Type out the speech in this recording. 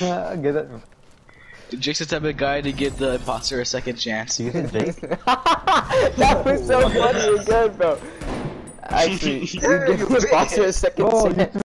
Get it? Jake's the type of guy to give the imposter a second chance. You didn't think that was so funny and good, bro. Actually, you give the imposter a second Oh, chance.